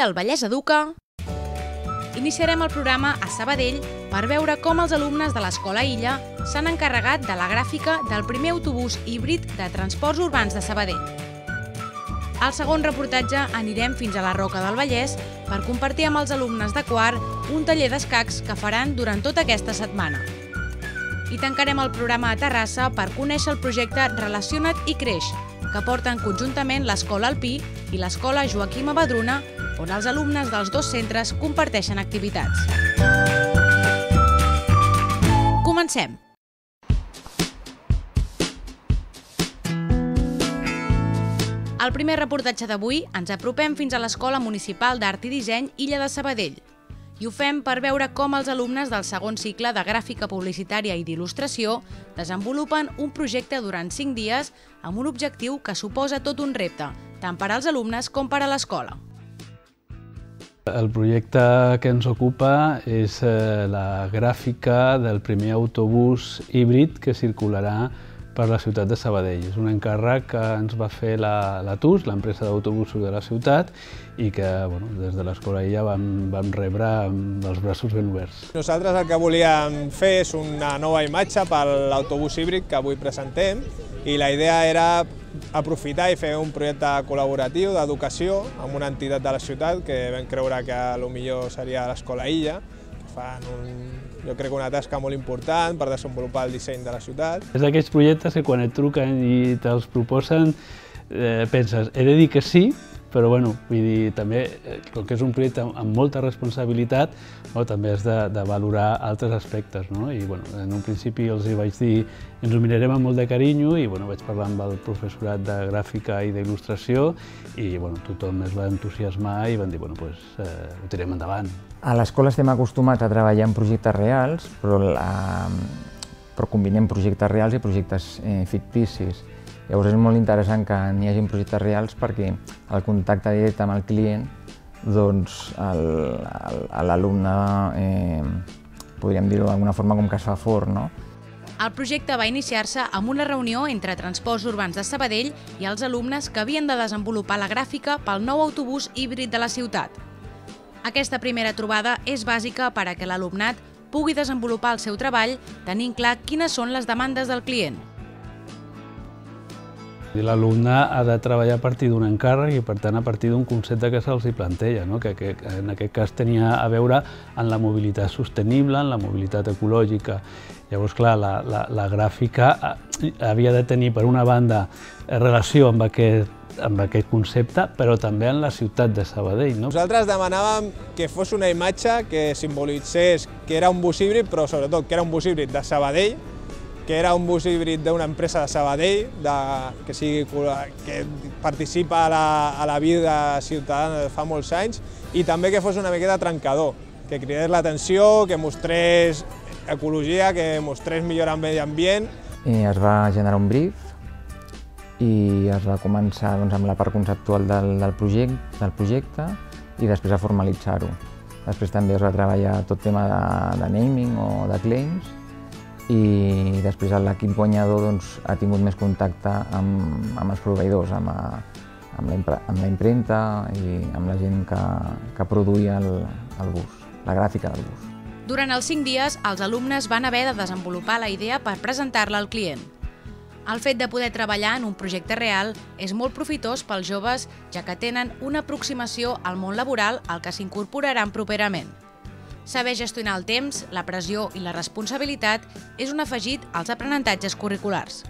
Al Vallès Educa iniciarem el programa a Sabadell per veure com els alumnes de l'Escola Illa s'han encarregat de la gràfica del primer autobús híbrid de transports urbans de Sabadell. Al segon reportatge anirem fins a la Roca del Vallès per compartir amb els alumnes de quart un taller d'escacs que faran durant tota aquesta setmana. I tancarem el programa a Terrassa per conèixer el projecte Relaciona't i Creix, que porten conjuntament l'Escola Alpí i l'Escola Joaquim Abadruna, on els alumnes dels dos centres comparteixen activitats. Comencem! Al primer reportatge d'avui ens apropem fins a l'Escola Municipal d'Art i Disseny Illa de Sabadell, i ho fem per veure com els alumnes del segon cicle de gràfica publicitària i d'il·lustració desenvolupen un projecte durant 5 dies amb un objectiu que suposa tot un repte, tant per als alumnes com per a l'escola. El projecte que ens ocupa és eh, la gràfica del primer autobús híbrid que circularà per la ciutat de Sabadell. És un encàrrec que ens va fer la, la TUS, l'empresa d'autobusos de la ciutat, i que bueno, des de l'escola ja vam, vam rebre amb els braços ben oberts. Nosaltres el que volíem fer és una nova imatge per l'autobús híbrid que avui presentem i la idea era aprofitar i fer un projecte col·laboratiu d'educació amb una entitat de la ciutat que vam creure que millor seria l'Escola Illa, que fan un, jo crec una tasca molt important per desenvolupar el disseny de la ciutat. És d'aquells projectes que quan et truquen i te'ls proposen eh, penses, he de dir que sí, però bueno, vull dir, també, eh, com que és un projecte amb molta responsabilitat, no, també has de, de valorar altres aspectes, no? I bueno, en un principi els hi vaig dir, ens ho mirarem amb molt de carinyo i bueno, vaig parlar amb el professorat de gràfica i d'il·lustració i bueno, tothom es va entusiasmar i van dir, bueno, pues, eh, ho tirem endavant. A l'escola estem acostumats a treballar en projectes reals, però, la, però combinem projectes reals i projectes eh, ficticis. Llavors és molt interessant que n'hi hagi projectes reals perquè el contacte directe amb el client, doncs l'alumne, eh, podríem dir-ho d'alguna forma com que es fa fort, no? El projecte va iniciar-se amb una reunió entre Transports Urbans de Sabadell i els alumnes que havien de desenvolupar la gràfica pel nou autobús híbrid de la ciutat. Aquesta primera trobada és bàsica per a que l'alumnat pugui desenvolupar el seu treball tenint clar quines són les demandes del client. L'alumne ha de treballar a partir d'un encàrrec i, per tant, a partir d'un concepte que se'ls planteja, no? que, que en aquest cas tenia a veure en la mobilitat sostenible, en la mobilitat ecològica. Llavors, clar, la, la, la gràfica eh, havia de tenir, per una banda, relació amb aquest amb aquest concepte, però també en la ciutat de Sabadell. No? Nosaltres demanàvem que fos una imatge que simbolitzés que era un bus híbrid, però sobretot que era un bus híbrid de Sabadell, que era un bus híbrid d'una empresa de Sabadell, de, que, sigui, que participa a la, a la vida ciutadana de fa molts anys, i també que fos una miqueta trencador, que cridés l'atenció, que mostrés ecologia, que mostrés millorar el medi ambient. I es va generar un brief i es va començar doncs, amb la part conceptual del, del, projecte, del projecte i després a formalitzar-ho. Després també es va treballar tot tema de, de naming o de claims i després l'equip guanyador doncs, ha tingut més contacte amb, amb els proveïdors, amb, a, amb, la, amb la impremta i amb la gent que, que produïa el, el bus, la gràfica del bus. Durant els cinc dies, els alumnes van haver de desenvolupar la idea per presentar-la al client. El fet de poder treballar en un projecte real és molt profitós pels joves, ja que tenen una aproximació al món laboral al que s'incorporaran properament. Saber gestionar el temps, la pressió i la responsabilitat és un afegit als aprenentatges curriculars.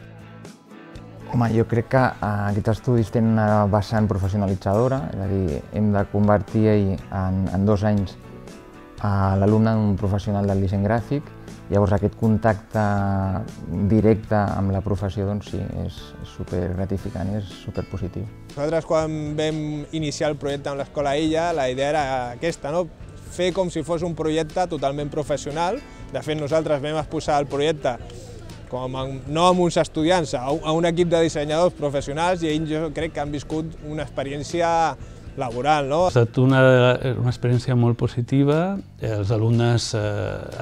Home, jo crec que aquests estudis tenen una vessant professionalitzadora, és a dir, hem de convertir en, en dos anys a l'alumne en un professional del disseny gràfic Llavors aquest contacte directe amb la professió doncs, sí, és, és super gratificant i és super positiu. Nosaltres quan vam iniciar el projecte amb l'Escola Illa la idea era aquesta, no? Fer com si fos un projecte totalment professional. De fet nosaltres vam exposar el projecte com a, no amb uns estudiants, a un equip de dissenyadors professionals i ells jo crec que han viscut una experiència laboral. No? Ha estat una, una experiència molt positiva, els alumnes eh,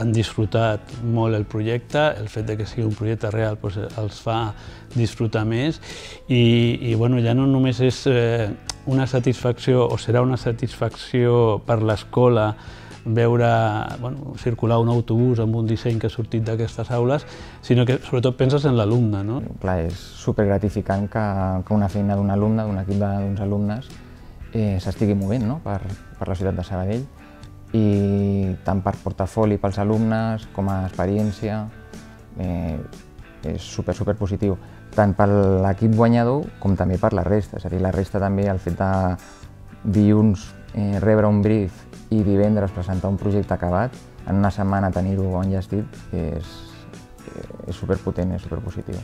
han disfrutat molt el projecte, el fet de que sigui un projecte real doncs, els fa disfrutar més i, i bueno, ja no només és eh, una satisfacció o serà una satisfacció per l'escola veure bueno, circular un autobús amb un disseny que ha sortit d'aquestes aules, sinó que sobretot penses en l'alumne. No? Clar, és supergratificant que, que una feina d'un alumne, d'un equip d'uns alumnes, eh, s'estigui movent no? per, per la ciutat de Sabadell i tant per portafoli pels alumnes com a experiència eh, és super, super positiu tant per l'equip guanyador com també per la resta, és a dir, la resta també el fet de dilluns eh, rebre un brief i divendres presentar un projecte acabat, en una setmana tenir-ho enllestit és, és superpotent, és superpositiu.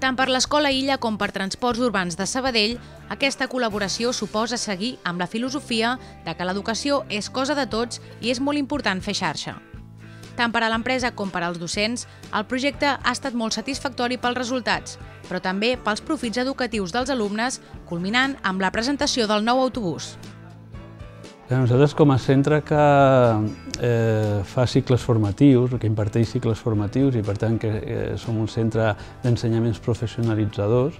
Tant per l'Escola Illa com per Transports Urbans de Sabadell, aquesta col·laboració suposa seguir amb la filosofia de que l'educació és cosa de tots i és molt important fer xarxa. Tant per a l'empresa com per als docents, el projecte ha estat molt satisfactori pels resultats, però també pels profits educatius dels alumnes, culminant amb la presentació del nou autobús. Nosaltres com a centre que eh, fa cicles formatius, que imparteix cicles formatius i per tant que eh, som un centre d'ensenyaments professionalitzadors,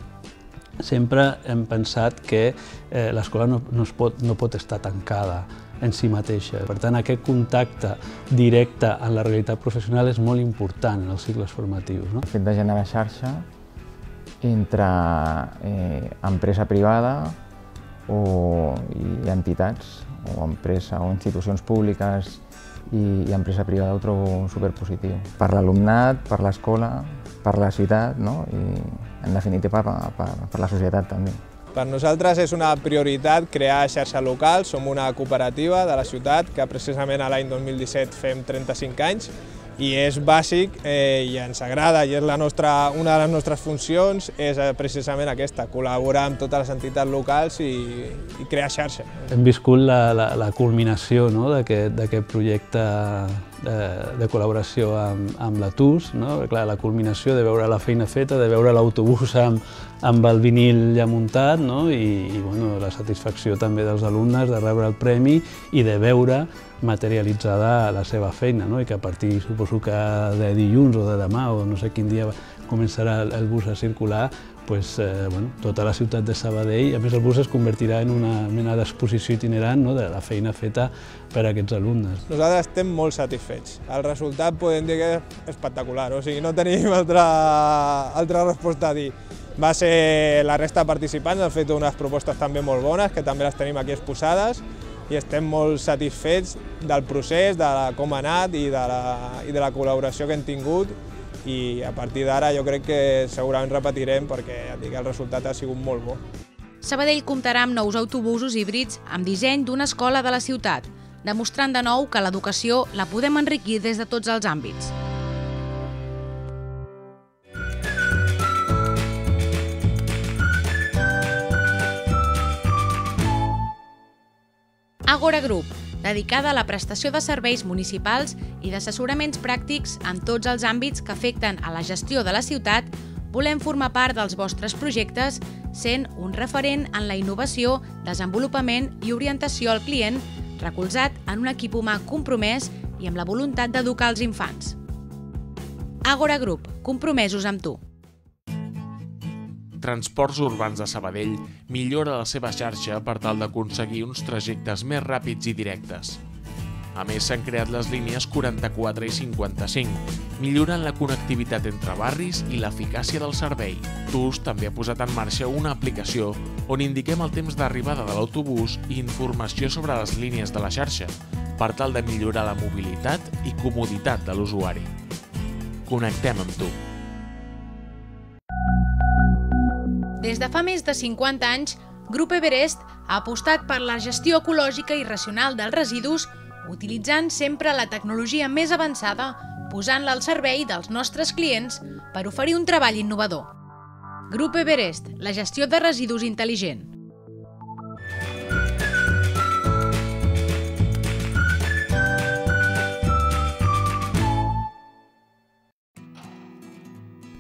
sempre hem pensat que eh, l'escola no, no, pot, no pot estar tancada en si mateixa. Per tant, aquest contacte directe amb la realitat professional és molt important en els cicles formatius. No? El fet de generar xarxa entre eh, empresa privada o, i entitats o empresa o institucions públiques i, i empresa privada ho trobo superpositiu. Per l'alumnat, per l'escola, per la ciutat no? i en definitiva per, per, per la societat també. Per nosaltres és una prioritat crear xarxa local, som una cooperativa de la ciutat que precisament a l'any 2017 fem 35 anys i és bàsic eh, i ens agrada i és la nostra, una de les nostres funcions és eh, precisament aquesta, col·laborar amb totes les entitats locals i, i crear xarxa. Hem viscut la, la, la culminació no, d'aquest projecte de, de col·laboració amb, amb la TUS, no? Clar, la culminació de veure la feina feta, de veure l'autobús amb, amb el vinil ja muntat no? I, i bueno, la satisfacció també dels alumnes de rebre el premi i de veure materialitzada la seva feina no? i que a partir, suposo que de dilluns o de demà o no sé quin dia començarà el bus a circular, pues, eh, bueno, tota la ciutat de Sabadell, a més el bus es convertirà en una mena d'exposició itinerant no? de la feina feta per a aquests alumnes. Nosaltres estem molt satisfets. El resultat podem dir que és espectacular, o sigui, no tenim altra, altra resposta a dir. Va ser la resta de participants, han fet unes propostes també molt bones, que també les tenim aquí exposades, i estem molt satisfets del procés, de com ha anat i de la, i de la col·laboració que hem tingut i a partir d'ara jo crec que segurament repetirem perquè dic, el resultat ha sigut molt bo. Sabadell comptarà amb nous autobusos híbrids amb disseny d'una escola de la ciutat, demostrant de nou que l'educació la podem enriquir des de tots els àmbits. Agora Group, dedicada a la prestació de serveis municipals i d'assessoraments pràctics en tots els àmbits que afecten a la gestió de la ciutat, volem formar part dels vostres projectes sent un referent en la innovació, desenvolupament i orientació al client, recolzat en un equip humà compromès i amb la voluntat d'educar els infants. Agora Group, compromesos amb tu. Transports Urbans de Sabadell millora la seva xarxa per tal d'aconseguir uns trajectes més ràpids i directes. A més, s'han creat les línies 44 i 55, millorant la connectivitat entre barris i l'eficàcia del servei. TUS també ha posat en marxa una aplicació on indiquem el temps d'arribada de l'autobús i informació sobre les línies de la xarxa, per tal de millorar la mobilitat i comoditat de l'usuari. Connectem amb tu. Des de fa més de 50 anys, Grup Everest ha apostat per la gestió ecològica i racional dels residus, utilitzant sempre la tecnologia més avançada, posant-la al servei dels nostres clients per oferir un treball innovador. Grup Everest, la gestió de residus intel·ligent.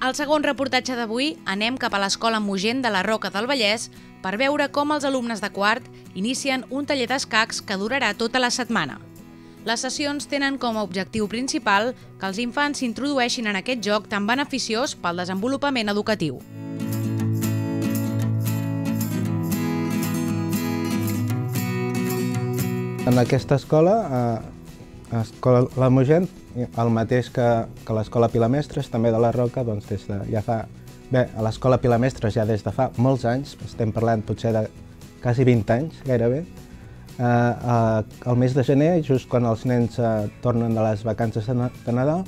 Al segon reportatge d'avui anem cap a l'Escola Mogent de la Roca del Vallès per veure com els alumnes de quart inicien un taller d'escacs que durarà tota la setmana. Les sessions tenen com a objectiu principal que els infants s'introdueixin en aquest joc tan beneficiós pel desenvolupament educatiu. En aquesta escola, eh, escola La Mogent, el mateix que, que l'escola Pilamestres, també de la Roca, doncs des de, ja fa... Bé, a l'escola Pilamestres ja des de fa molts anys, estem parlant potser de quasi 20 anys, gairebé, eh, eh, el mes de gener, just quan els nens eh, tornen de les vacances de Nadal,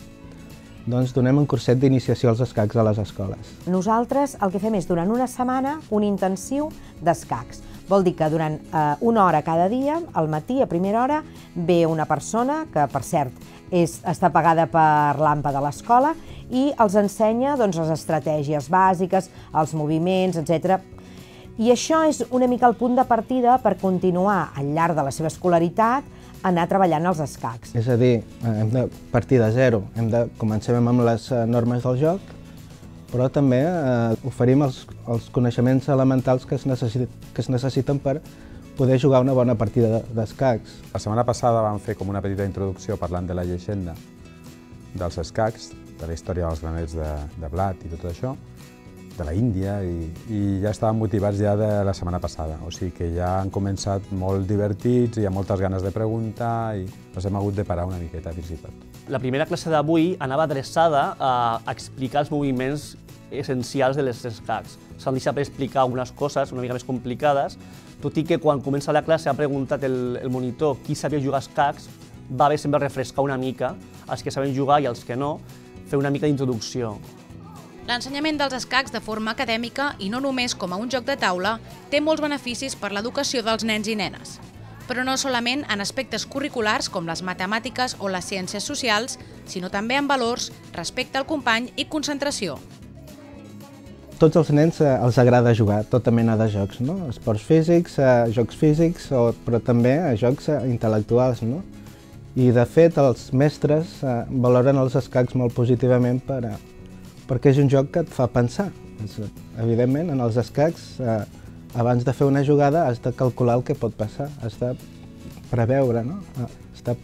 doncs donem un curset d'iniciació als escacs a les escoles. Nosaltres el que fem és, durant una setmana, un intensiu d'escacs. Vol dir que durant eh, una hora cada dia, al matí, a primera hora, ve una persona, que per cert és, està pagada per l'AMPA de l'escola, i els ensenya doncs, les estratègies bàsiques, els moviments, etc. I això és una mica el punt de partida per continuar al llarg de la seva escolaritat anar treballant els escacs. És a dir, hem de partir de zero, hem de comencem amb les eh, normes del joc, però també eh, oferim els, els coneixements elementals que es, necessit, que es necessiten per poder jugar una bona partida d'escacs. La setmana passada vam fer com una petita introducció parlant de la llegenda dels escacs, de la història dels granets de, de blat i tot això, de la Índia, i, i ja estàvem motivats ja de la setmana passada. O sigui que ja han començat molt divertits, i hi ha moltes ganes de preguntar i ens hem hagut de parar una miqueta fins i tot. La primera classe d'avui anava adreçada a explicar els moviments essencials de les escacs. S'han deixat per explicar algunes coses una mica més complicades, tot i que quan comença la classe ha preguntat el, el monitor qui sabia jugar escacs, va bé sempre refrescar una mica els que saben jugar i els que no, fer una mica d'introducció. L'ensenyament dels escacs de forma acadèmica i no només com a un joc de taula té molts beneficis per l'educació dels nens i nenes. Però no solament en aspectes curriculars com les matemàtiques o les ciències socials, sinó també en valors, respecte al company i concentració. Tots els nens eh, els agrada jugar tota mena de jocs, no? esports físics, eh, jocs físics, o, però també eh, jocs eh, intel·lectuals. No? I de fet els mestres eh, valoren els escacs molt positivament per, eh, perquè és un joc que et fa pensar. Evidentment, en els escacs, eh, abans de fer una jugada has de calcular el que pot passar, has de preveure, no? Eh, has de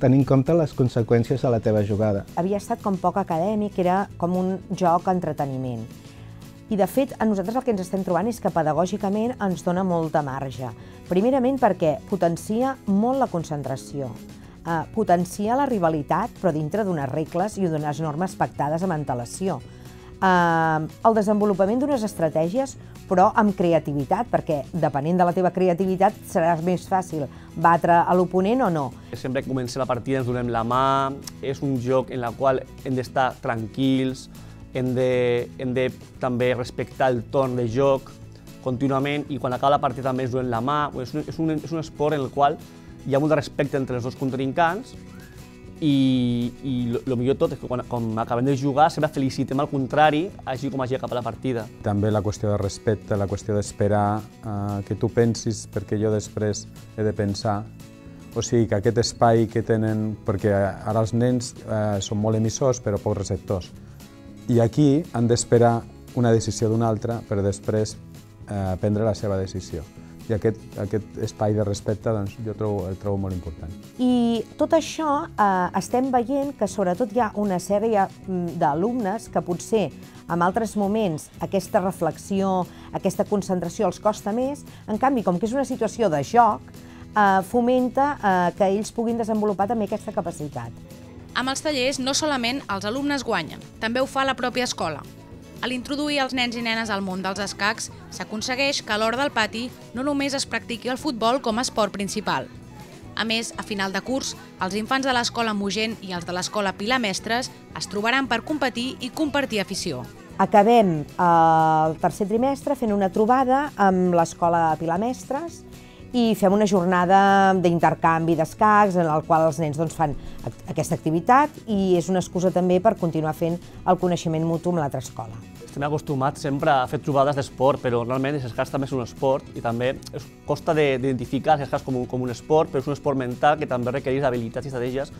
tenir en compte les conseqüències de la teva jugada. Havia estat com poc acadèmic, era com un joc entreteniment. I, de fet, a nosaltres el que ens estem trobant és que pedagògicament ens dona molta marge. Primerament perquè potencia molt la concentració eh, potenciar la rivalitat, però dintre d'unes regles i d'unes normes pactades amb antelació. Eh, el desenvolupament d'unes estratègies, però amb creativitat, perquè depenent de la teva creativitat serà més fàcil batre a l'oponent o no. Sempre que comencem la partida ens donem la mà, és un joc en el qual hem d'estar tranquils, hem de, hem de també respectar el torn de joc contínuament i quan acaba la partida també ens donem la mà. És un, és un, és un esport en el qual hi ha molt de respecte entre els dos contrincants i, i el millor tot és que quan, quan acabem de jugar sempre felicitem al contrari, així com hagi cap a la partida. També la qüestió de respecte, la qüestió d'esperar eh, que tu pensis perquè jo després he de pensar. O sigui, que aquest espai que tenen, perquè ara els nens eh, són molt emissors però pocs receptors. I aquí han d'esperar una decisió d'un altre per després eh, prendre la seva decisió i aquest, aquest espai de respecte doncs, jo trobo, el trobo molt important. I tot això eh, estem veient que sobretot hi ha una sèrie mm, d'alumnes que potser en altres moments aquesta reflexió, aquesta concentració els costa més, en canvi, com que és una situació de joc, eh, fomenta eh, que ells puguin desenvolupar també aquesta capacitat. Amb els tallers no solament els alumnes guanyen, també ho fa la pròpia escola. A l'introduir els nens i nenes al món dels escacs, s'aconsegueix que a l'hora del pati no només es practiqui el futbol com a esport principal. A més, a final de curs, els infants de l'escola Mogent i els de l'escola Pilar Mestres es trobaran per competir i compartir afició. Acabem eh, el tercer trimestre fent una trobada amb l'escola Pilar Mestres i fem una jornada d'intercanvi d'escacs en el qual els nens doncs, fan aquesta activitat i és una excusa també per continuar fent el coneixement mutu amb l'altra escola. Estem acostumats sempre a fer trobades d'esport, però realment els escacs també són un esport i també es costa d'identificar els escacs com un, com un esport, però és un esport mental que també requereix habilitats i estratègies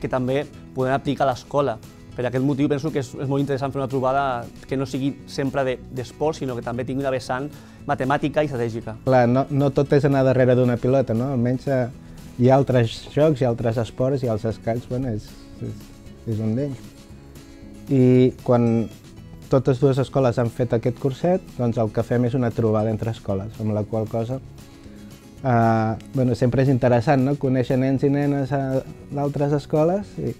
que també podem aplicar a l'escola. Per aquest motiu penso que és, és molt interessant fer una trobada que no sigui sempre d'esport, de, sinó que també tingui una vessant matemàtica i estratègica. Clar, no, no tot és anar darrere d'una pilota, no? Almenys eh, hi ha altres jocs, hi ha altres esports i els escacs, bueno, és, és, és un d'ells. I quan totes dues escoles han fet aquest curset, doncs el que fem és una trobada entre escoles, amb la qual cosa Uh, bueno, sempre és interessant no? conèixer nens i nenes d'altres escoles i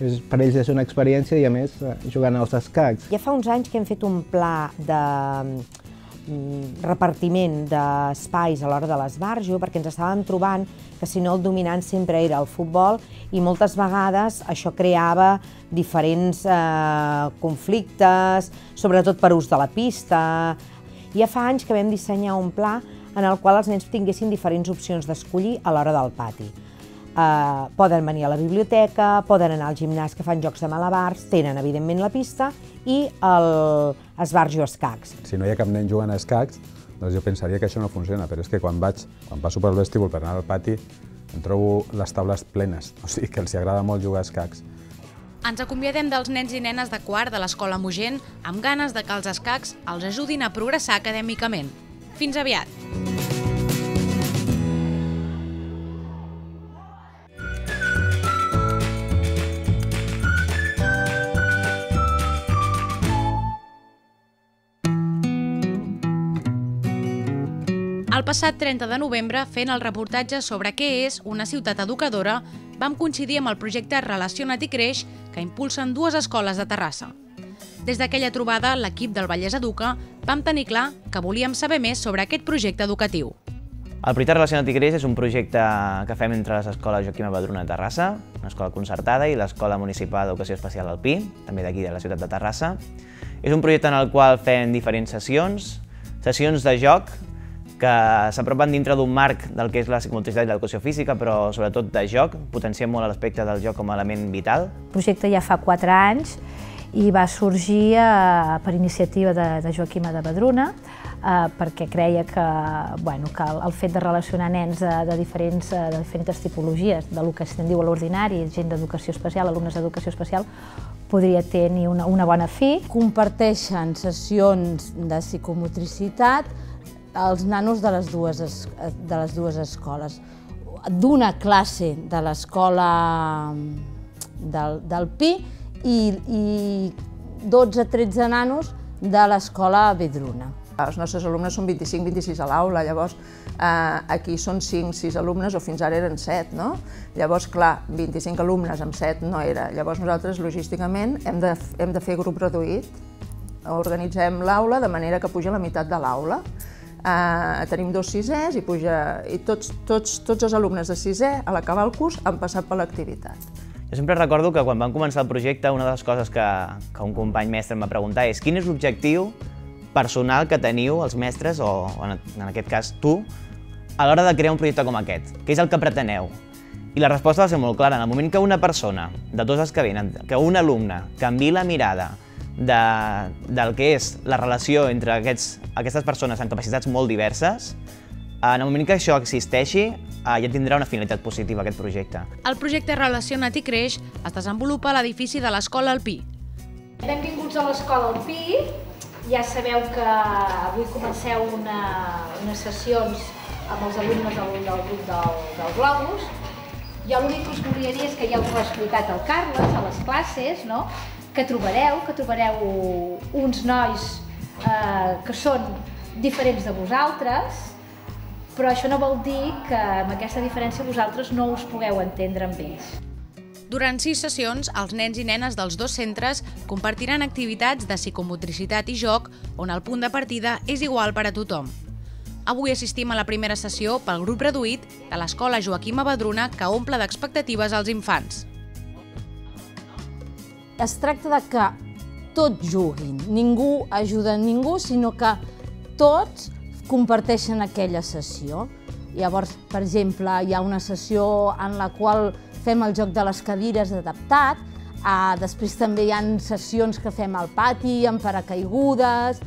és, per ells és una experiència i a més uh, jugant als escacs. Ja fa uns anys que hem fet un pla de mm, repartiment d'espais a l'hora de l'esbarjo perquè ens estàvem trobant que si no el dominant sempre era el futbol i moltes vegades això creava diferents eh, conflictes, sobretot per ús de la pista. Ja fa anys que vam dissenyar un pla en el qual els nens tinguessin diferents opcions d'escollir a l'hora del pati. Uh, poden venir a la biblioteca, poden anar al gimnàs que fan jocs de malabars, tenen evidentment la pista i el esbarjo escacs. Si no hi ha cap nen jugant a escacs, doncs jo pensaria que això no funciona, però és que quan vaig, quan passo pel vestíbul per anar al pati, em trobo les taules plenes, o sigui que els agrada molt jugar a escacs. Ens acomiadem dels nens i nenes de quart de l'escola Mogent amb ganes de que els escacs els ajudin a progressar acadèmicament. Fins aviat! Passat 30 de novembre, fent el reportatge sobre què és una ciutat educadora, vam coincidir amb el projecte Relaciona't i Creix que impulsen dues escoles de Terrassa. Des d'aquella trobada, l'equip del Vallès Educa vam tenir clar que volíem saber més sobre aquest projecte educatiu. El projecte Relacionat i Creix és un projecte que fem entre les escoles Joaquim Abadruna de Terrassa, una escola concertada, i l'Escola Municipal d'Educació Especial Alpí, també d'aquí de la ciutat de Terrassa. És un projecte en el qual fem diferents sessions, sessions de joc que s'apropen dintre d'un marc del que és la psicomotricitat i l'educació física, però sobretot de joc, potenciem molt l'aspecte del joc com a element vital. El projecte ja fa 4 anys i va sorgir eh, per iniciativa de, de Joaquima de Badruna, eh, perquè creia que, bueno, que el, el fet de relacionar nens de, de, diferents, eh, de diferents tipologies, de lo que se'n diu a l'ordinari, gent d'educació especial, alumnes d'educació especial, podria tenir una, una bona fi. Comparteixen sessions de psicomotricitat, els nanos de les dues, de les dues escoles. D'una classe de l'escola del, del Pi i, i 12-13 nanos de l'escola Vedruna. Els nostres alumnes són 25-26 a l'aula, llavors eh, aquí són 5-6 alumnes o fins ara eren 7, no? Llavors, clar, 25 alumnes amb 7 no era. Llavors nosaltres, logísticament, hem de, hem de fer grup reduït, organitzem l'aula de manera que puja la meitat de l'aula. Uh, tenim dos sisès i, puja, i tots, tots, tots els alumnes de sisè, a l'acabar el curs, han passat per l'activitat. Jo sempre recordo que quan vam començar el projecte, una de les coses que, que un company mestre em va preguntar és quin és l'objectiu personal que teniu els mestres, o en, en aquest cas tu, a l'hora de crear un projecte com aquest? Què és el que preteneu? I la resposta va ser molt clara. En el moment que una persona, de tots els que venen, que un alumne canvi la mirada de, del que és la relació entre aquests, aquestes persones amb capacitats molt diverses, en el moment que això existeixi, eh, ja tindrà una finalitat positiva aquest projecte. El projecte Relacionat i Creix es desenvolupa a l'edifici de l'Escola Alpí. Benvinguts a l'Escola Alpí. Ja sabeu que avui comenceu una, unes sessions amb els alumnes del, del grup del, del Globus. Jo l'únic que us volia dir és que ja us ho ha explicat el Carles a les classes, no? Que trobareu, que trobareu uns nois eh, que són diferents de vosaltres, però això no vol dir que amb aquesta diferència vosaltres no us pugueu entendre amb ells. Durant sis sessions, els nens i nenes dels dos centres compartiran activitats de psicomotricitat i joc on el punt de partida és igual per a tothom. Avui assistim a la primera sessió pel grup reduït de l'Escola Joaquim Abadruna que omple d'expectatives als infants. Es tracta de que tots juguin, ningú ajuda a ningú, sinó que tots comparteixen aquella sessió. Llavors, per exemple, hi ha una sessió en la qual fem el joc de les cadires adaptat, uh, després també hi ha sessions que fem al pati, amb paracaigudes,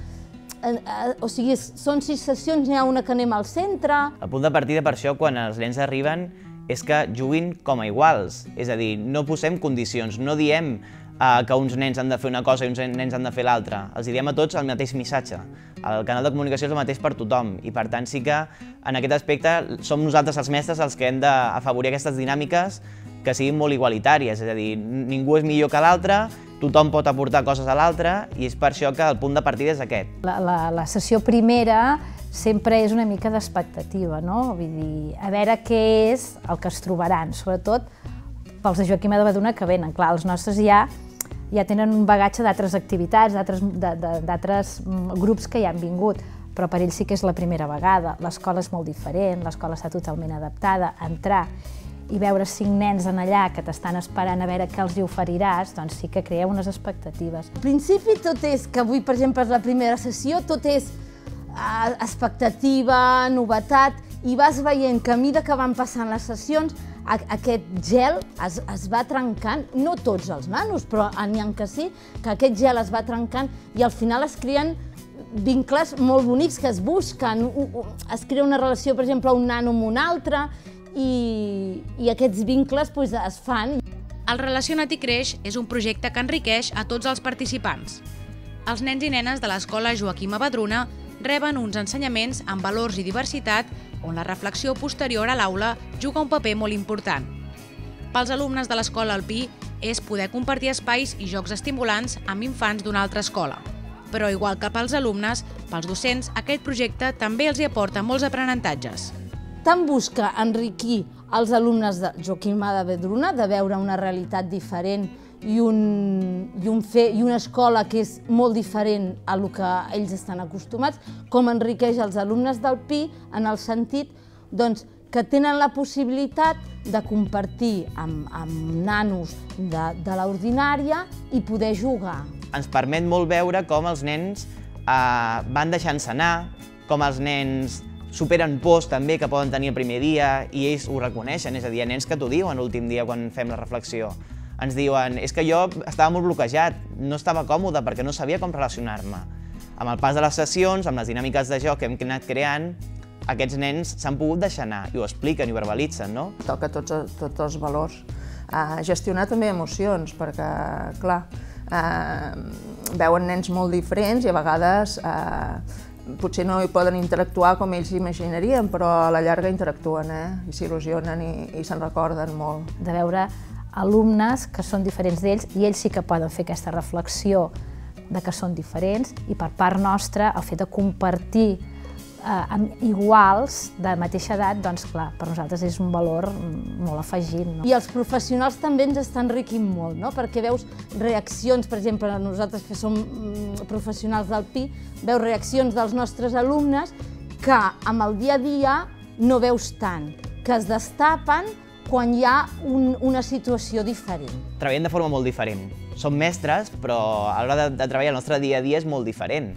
uh, o sigui, són sis sessions, n'hi ha una que anem al centre. El punt de partida per això, quan els nens arriben, és que juguin com a iguals, és a dir, no posem condicions, no diem uh, que uns nens han de fer una cosa i uns nens han de fer l'altra. Els diem a tots el mateix missatge. El canal de comunicació és el mateix per tothom i per tant sí que en aquest aspecte som nosaltres els mestres els que hem d'afavorir aquestes dinàmiques que siguin molt igualitàries, és a dir, ningú és millor que l'altre, tothom pot aportar coses a l'altre i és per això que el punt de partida és aquest. La, la, la sessió primera sempre és una mica d'expectativa, no? Vull dir, a veure què és el que es trobaran, sobretot pels de Joaquim de Baduna que venen. Clar, els nostres ja ja tenen un bagatge d'altres activitats, d'altres mm, grups que ja han vingut, però per ells sí que és la primera vegada. L'escola és molt diferent, l'escola està totalment adaptada. Entrar i veure cinc nens en allà que t'estan esperant a veure què els hi oferiràs, doncs sí que crea unes expectatives. Al principi tot és, que avui per exemple és la primera sessió, tot és eh, expectativa, novetat, i vas veient que a mida que van passant les sessions aquest gel es, es va trencant, no tots els nanos, però n'hi ha que sí, que aquest gel es va trencant i al final es creen vincles molt bonics que es busquen. Es crea una relació, per exemple, un nano amb un altre i, i aquests vincles pues, es fan. El Relacionat i Creix és un projecte que enriqueix a tots els participants. Els nens i nenes de l'escola Joaquim Abadruna reben uns ensenyaments amb valors i diversitat on la reflexió posterior a l'aula juga un paper molt important. Pels alumnes de l'escola Alpí és poder compartir espais i jocs estimulants amb infants d'una altra escola. Però igual que pels alumnes, pels docents, aquest projecte també els hi aporta molts aprenentatges. Tant busca enriquir els alumnes de Joaquim de Vedruna, de veure una realitat diferent i, un, i, un fer, i una escola que és molt diferent a lo que ells estan acostumats, com enriqueix els alumnes del PI en el sentit doncs, que tenen la possibilitat de compartir amb, amb nanos de, de l'ordinària i poder jugar. Ens permet molt veure com els nens eh, van deixant-se anar, com els nens superen pors també que poden tenir el primer dia i ells ho reconeixen, és a dir, nens que t'ho diuen l'últim dia quan fem la reflexió ens diuen és que jo estava molt bloquejat, no estava còmode perquè no sabia com relacionar-me. Amb el pas de les sessions, amb les dinàmiques de joc que hem anat creant, aquests nens s'han pogut deixar anar i ho expliquen i ho verbalitzen, no? Toca tots, tots els valors. Uh, gestionar també emocions, perquè, clar, uh, veuen nens molt diferents i a vegades uh, potser no hi poden interactuar com ells imaginarien, però a la llarga interactuen eh? i s'il·lusionen i, i se'n recorden molt. De veure alumnes que són diferents d'ells i ells sí que poden fer aquesta reflexió de que són diferents i per part nostra el fet de compartir eh, amb iguals de mateixa edat, doncs clar, per nosaltres és un valor molt afegit. No? I els professionals també ens estan enriquint molt, no? perquè veus reaccions, per exemple, nosaltres que som mm, professionals del PI, veus reaccions dels nostres alumnes que amb el dia a dia no veus tant, que es destapen quan hi ha un, una situació diferent. Treballem de forma molt diferent. Som mestres, però a l'hora de, de treballar el nostre dia a dia és molt diferent.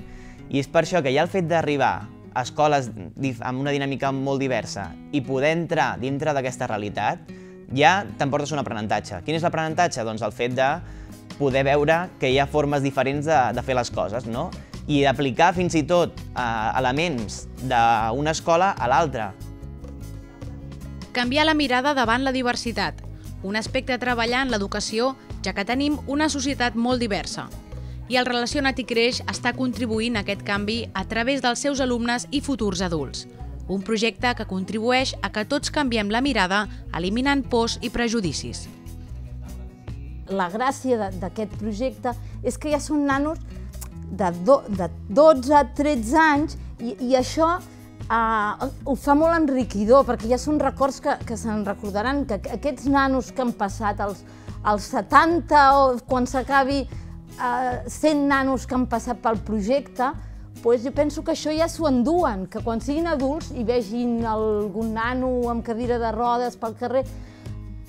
I és per això que ja el fet d'arribar a escoles amb una dinàmica molt diversa i poder entrar dintre d'aquesta realitat, ja t'emportes un aprenentatge. Quin és l'aprenentatge? Doncs el fet de poder veure que hi ha formes diferents de, de fer les coses, no? i d'aplicar fins i tot eh, elements d'una escola a l'altra. Canviar la mirada davant la diversitat, un aspecte a treballar en l'educació, ja que tenim una societat molt diversa. I el Relacionat i Creix està contribuint a aquest canvi a través dels seus alumnes i futurs adults. Un projecte que contribueix a que tots canviem la mirada eliminant pors i prejudicis. La gràcia d'aquest projecte és que ja són nanos de, do, de 12 13 anys i, i això Uh, ho fa molt enriquidor, perquè ja són records que, que se'n recordaran, que aquests nanos que han passat els, els 70 o quan s'acabi uh, 100 nanos que han passat pel projecte, pues jo penso que això ja s'ho enduen, que quan siguin adults i vegin algun nano amb cadira de rodes pel carrer,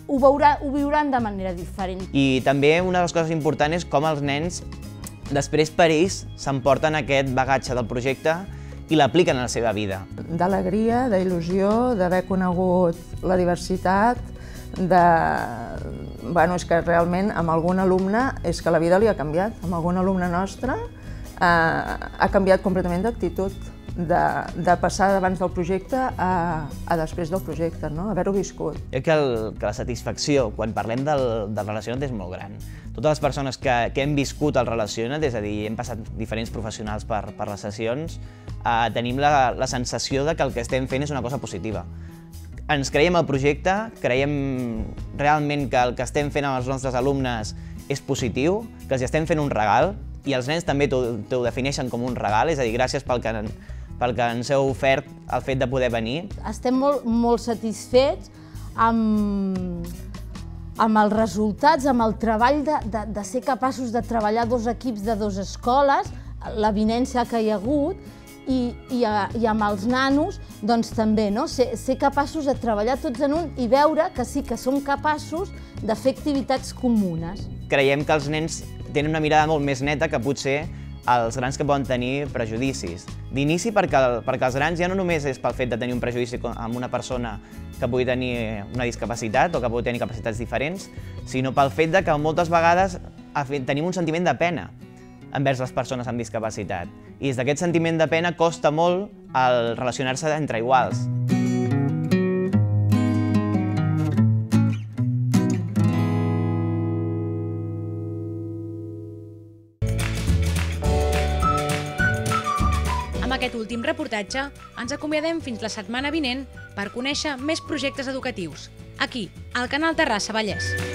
ho, veurà, ho viuran de manera diferent. I també una de les coses importants és com els nens després per ells s'emporten aquest bagatge del projecte i l'apliquen a la seva vida. D'alegria, d'il·lusió, d'haver conegut la diversitat, de... Bueno, és que realment amb algun alumne és que la vida li ha canviat. Amb algun alumne nostre eh, ha canviat completament d'actitud de, de passar d'abans del projecte a, a després del projecte, no? haver-ho viscut. Jo crec que, el, que la satisfacció, quan parlem del, del relacionat, és molt gran. Totes les persones que, que hem viscut el relacionat, és a dir, hem passat diferents professionals per, per les sessions, eh, tenim la, la sensació de que el que estem fent és una cosa positiva. Ens creiem el projecte, creiem realment que el que estem fent amb els nostres alumnes és positiu, que els estem fent un regal, i els nens també t'ho defineixen com un regal, és a dir, gràcies pel que pel que ens heu ofert el fet de poder venir. Estem molt, molt satisfets amb, amb els resultats, amb el treball de, de, de ser capaços de treballar dos equips de dues escoles, l'avinença que hi ha hagut, i, i, a, i amb els nanos doncs també, no? ser, ser capaços de treballar tots en un i veure que sí que som capaços de fer activitats comunes. Creiem que els nens tenen una mirada molt més neta que potser els grans que poden tenir prejudicis. D'inici perquè, perquè els grans ja no només és pel fet de tenir un prejudici amb una persona que pugui tenir una discapacitat o que pugui tenir capacitats diferents, sinó pel fet de que moltes vegades tenim un sentiment de pena envers les persones amb discapacitat. I des d'aquest sentiment de pena costa molt el relacionar-se entre iguals. Reportatge ens acomiadem fins la setmana vinent per conèixer més projectes educatius, aquí, al canal Terrassa Vallès.